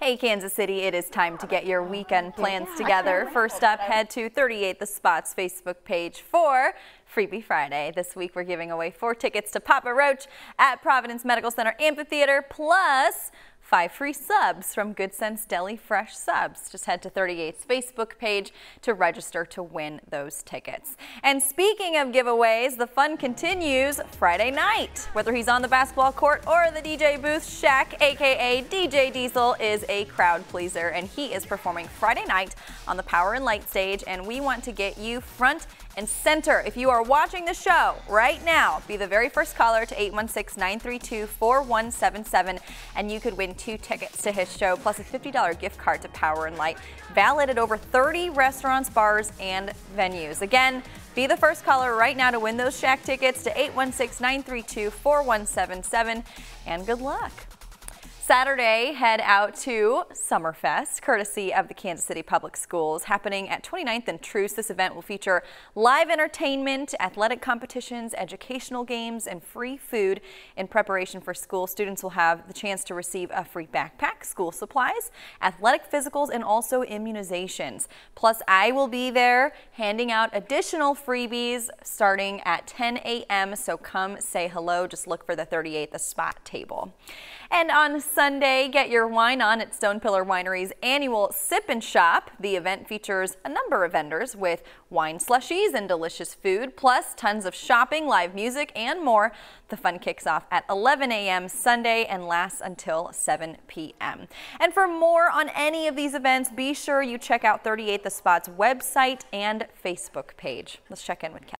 Hey Kansas City, it is time to get your weekend plans together. First up, head to 38 The Spot's Facebook page for Freebie Friday. This week we're giving away four tickets to Papa Roach at Providence Medical Center Amphitheater, plus five free subs from Goodcents Deli Fresh Subs. Just head to 38's Facebook page to register to win those tickets. And speaking of giveaways, the fun continues Friday night. Whether he's on the basketball court or the DJ booth, Shaq, aka DJ Diesel, is a crowd pleaser and he is performing Friday night on the Power and Light stage and we want to get you front and center. If you are watching the show right now, be the very first caller to 816-932-4177 and you could win two tickets to his show plus a $50 gift card to Power and Light, valid at over 30 restaurants, bars, and venues. Again, be the first caller right now to win those Shaq tickets to 816-932-4177 and good luck. Saturday, head out to Summerfest, courtesy of the Kansas City Public Schools, happening at 29th and Troost. This event will feature live entertainment, athletic competitions, educational games, and free food. In preparation for school, students will have the chance to receive a free backpack, school supplies, athletic physicals, and also immunizations. Plus, I will be there handing out additional freebies starting at 10 a.m. So come say hello. Just look for the 38th the spot table. And on Sunday, get your wine on at Stone Pillar Winery's annual Sip and Shop. The event features a number of vendors with wine slushies and delicious food, plus tons of shopping, live music, and more. The fun kicks off at 11 a.m. Sunday and lasts until 7 p.m. And for more on any of these events, be sure you check out 38 The Spot's website and Facebook page. Let's check in with Kelly.